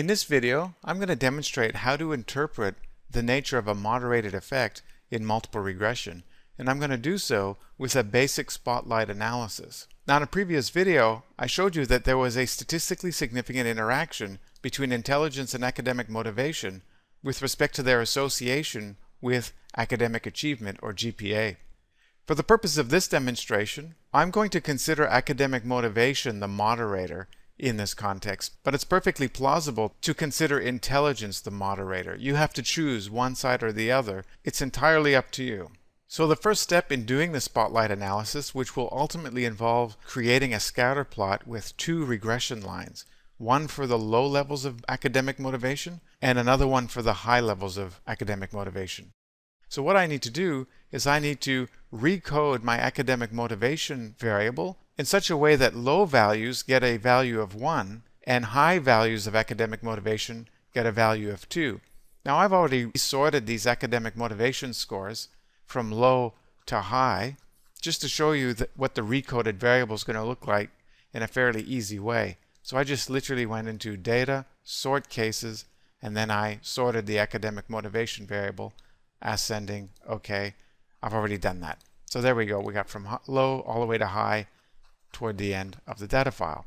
In this video, I'm going to demonstrate how to interpret the nature of a moderated effect in multiple regression, and I'm going to do so with a basic spotlight analysis. Now in a previous video, I showed you that there was a statistically significant interaction between intelligence and academic motivation with respect to their association with academic achievement or GPA. For the purpose of this demonstration, I'm going to consider academic motivation the moderator in this context, but it's perfectly plausible to consider intelligence the moderator. You have to choose one side or the other. It's entirely up to you. So the first step in doing the spotlight analysis, which will ultimately involve creating a scatter plot with two regression lines, one for the low levels of academic motivation and another one for the high levels of academic motivation. So what I need to do is I need to recode my academic motivation variable in such a way that low values get a value of 1 and high values of academic motivation get a value of 2. Now I've already sorted these academic motivation scores from low to high just to show you that what the recoded variable is going to look like in a fairly easy way. So I just literally went into data, sort cases, and then I sorted the academic motivation variable ascending. Okay, I've already done that. So there we go. We got from low all the way to high toward the end of the data file.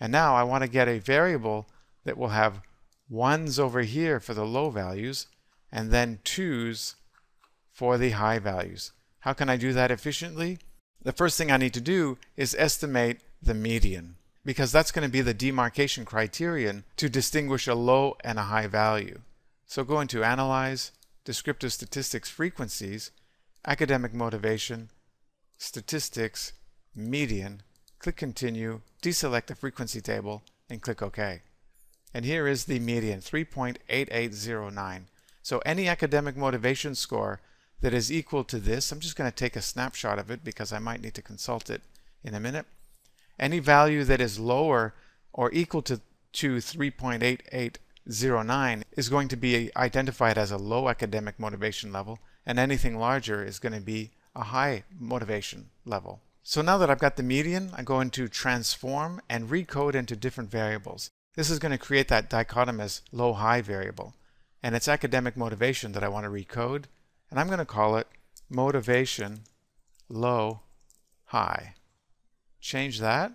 And now I want to get a variable that will have ones over here for the low values and then twos for the high values. How can I do that efficiently? The first thing I need to do is estimate the median because that's going to be the demarcation criterion to distinguish a low and a high value. So go into Analyze, Descriptive Statistics Frequencies, Academic Motivation, Statistics, Median, click Continue, deselect the frequency table, and click OK. And here is the median, 3.8809. So any academic motivation score that is equal to this, I'm just going to take a snapshot of it because I might need to consult it in a minute. Any value that is lower or equal to, to 3.8809 is going to be identified as a low academic motivation level, and anything larger is going to be a high motivation level. So now that I've got the median, I go into transform and recode into different variables. This is going to create that dichotomous low-high variable. And it's academic motivation that I want to recode. And I'm going to call it motivation low high. Change that,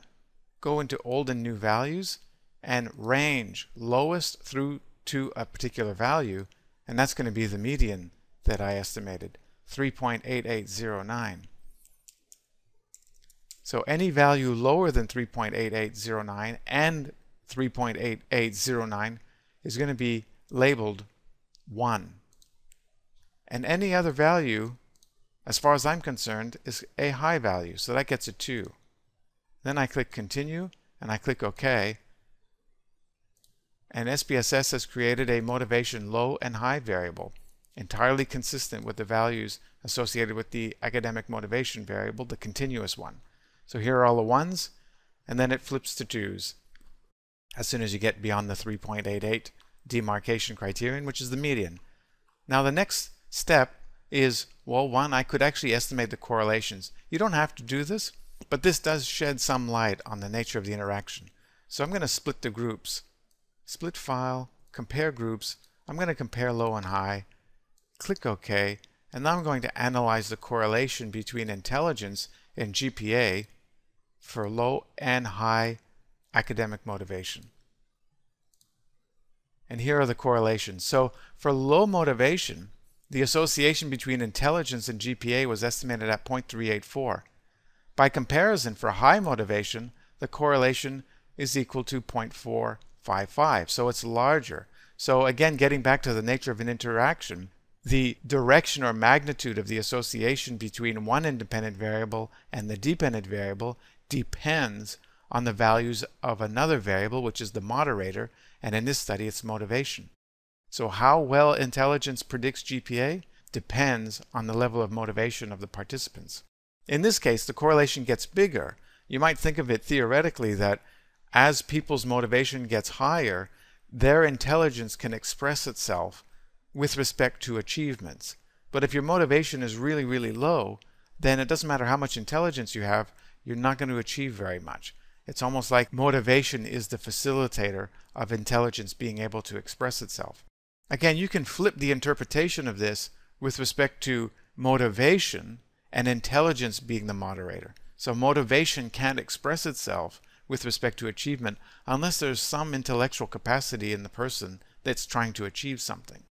go into old and new values, and range lowest through to a particular value, and that's going to be the median that I estimated, 3.8809. So any value lower than 3.8809 and 3.8809 is going to be labeled 1. And any other value, as far as I'm concerned, is a high value. So that gets a 2. Then I click Continue and I click OK. And SPSS has created a motivation low and high variable, entirely consistent with the values associated with the academic motivation variable, the continuous one. So here are all the ones, and then it flips to twos as soon as you get beyond the 3.88 demarcation criterion, which is the median. Now the next step is, well, one, I could actually estimate the correlations. You don't have to do this, but this does shed some light on the nature of the interaction. So I'm going to split the groups. Split file, compare groups. I'm going to compare low and high. Click OK. And now I'm going to analyze the correlation between intelligence and GPA for low and high academic motivation. And here are the correlations. So for low motivation, the association between intelligence and GPA was estimated at 0.384. By comparison, for high motivation, the correlation is equal to 0.455, so it's larger. So again, getting back to the nature of an interaction, the direction or magnitude of the association between one independent variable and the dependent variable depends on the values of another variable, which is the moderator, and in this study it's motivation. So how well intelligence predicts GPA depends on the level of motivation of the participants. In this case, the correlation gets bigger. You might think of it theoretically that as people's motivation gets higher, their intelligence can express itself with respect to achievements. But if your motivation is really, really low, then it doesn't matter how much intelligence you have, you're not going to achieve very much. It's almost like motivation is the facilitator of intelligence being able to express itself. Again, you can flip the interpretation of this with respect to motivation and intelligence being the moderator. So motivation can't express itself with respect to achievement unless there's some intellectual capacity in the person that's trying to achieve something.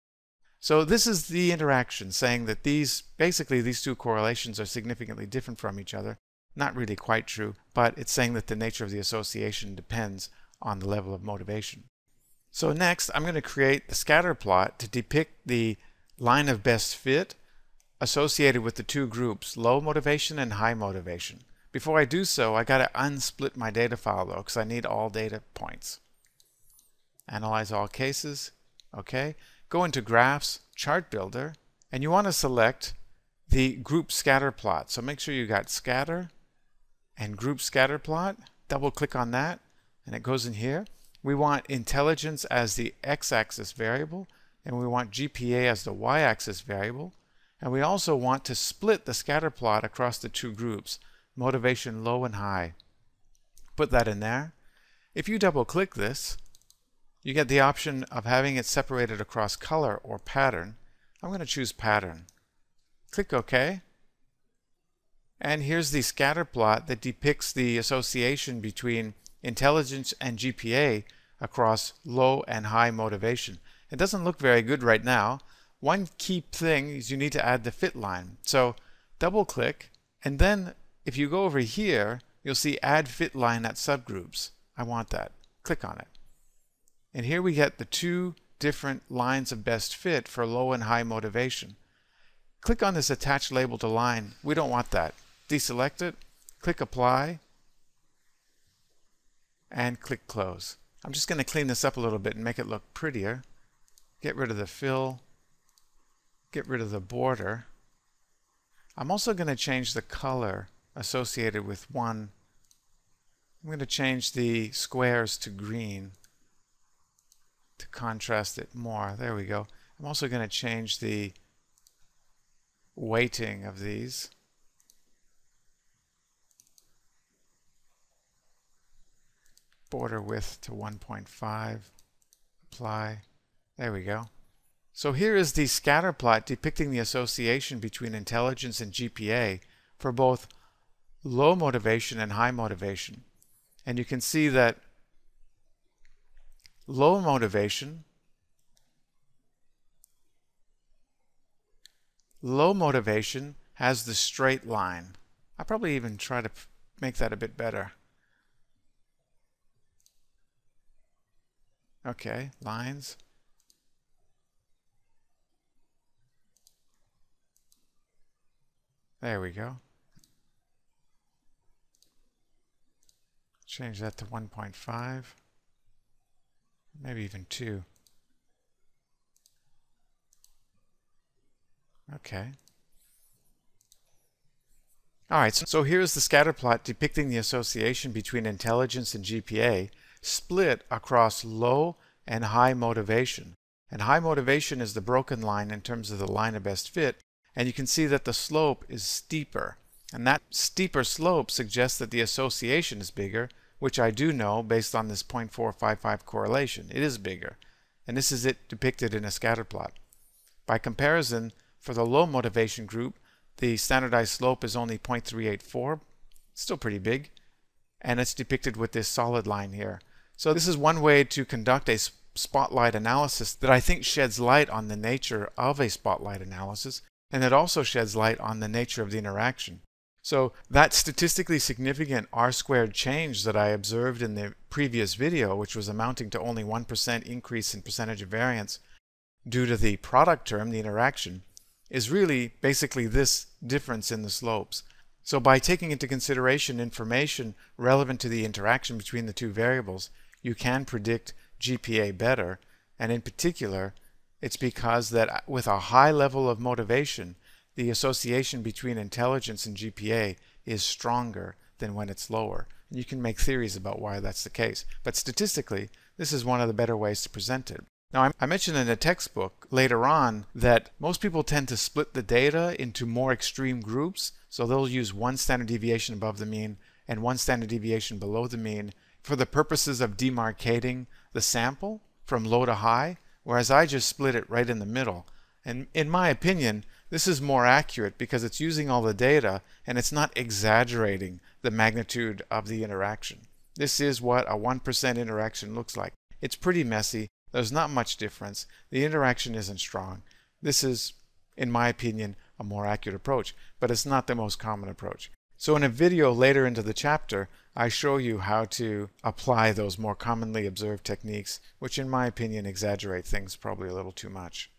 So this is the interaction saying that these, basically these two correlations are significantly different from each other. Not really quite true, but it's saying that the nature of the association depends on the level of motivation. So next, I'm going to create the scatter plot to depict the line of best fit associated with the two groups, low motivation and high motivation. Before I do so, I got to unsplit my data file though, because I need all data points. Analyze all cases. Okay. Go into Graphs, Chart Builder, and you want to select the group scatter plot. So make sure you got scatter and group scatter plot. Double click on that, and it goes in here. We want intelligence as the x-axis variable, and we want GPA as the y-axis variable. And we also want to split the scatter plot across the two groups, motivation low and high. Put that in there. If you double click this, you get the option of having it separated across color or pattern. I'm going to choose pattern. Click OK. And here's the scatter plot that depicts the association between intelligence and GPA across low and high motivation. It doesn't look very good right now. One key thing is you need to add the fit line. So double click and then if you go over here you'll see add fit line at subgroups. I want that. Click on it. And here we get the two different lines of best fit for low and high motivation. Click on this attach label to line. We don't want that. Deselect it, click apply, and click close. I'm just going to clean this up a little bit and make it look prettier. Get rid of the fill, get rid of the border. I'm also going to change the color associated with one. I'm going to change the squares to green to contrast it more. There we go. I'm also going to change the weighting of these. Border width to 1.5, apply, there we go. So here is the scatter plot depicting the association between intelligence and GPA for both low motivation and high motivation. And you can see that low motivation, low motivation has the straight line. I probably even try to make that a bit better. Okay, lines. There we go. Change that to 1.5. Maybe even 2. Okay. All right, so, so here's the scatter plot depicting the association between intelligence and GPA split across low and high motivation. And high motivation is the broken line in terms of the line of best fit. And you can see that the slope is steeper. And that steeper slope suggests that the association is bigger, which I do know based on this 0.455 correlation. It is bigger. And this is it depicted in a scatter plot. By comparison, for the low motivation group, the standardized slope is only 0.384, still pretty big, and it's depicted with this solid line here. So this is one way to conduct a spotlight analysis that I think sheds light on the nature of a spotlight analysis, and it also sheds light on the nature of the interaction. So that statistically significant R-squared change that I observed in the previous video, which was amounting to only 1% increase in percentage of variance due to the product term, the interaction, is really basically this difference in the slopes. So by taking into consideration information relevant to the interaction between the two variables, you can predict GPA better. And in particular, it's because that uh, with a high level of motivation, the association between intelligence and GPA is stronger than when it's lower. And you can make theories about why that's the case. But statistically, this is one of the better ways to present it. Now, I mentioned in the textbook later on that most people tend to split the data into more extreme groups. So they'll use one standard deviation above the mean and one standard deviation below the mean for the purposes of demarcating the sample from low to high, whereas I just split it right in the middle. And in my opinion, this is more accurate because it's using all the data and it's not exaggerating the magnitude of the interaction. This is what a 1% interaction looks like. It's pretty messy. There's not much difference. The interaction isn't strong. This is, in my opinion, a more accurate approach, but it's not the most common approach. So in a video later into the chapter, I show you how to apply those more commonly observed techniques, which in my opinion exaggerate things probably a little too much.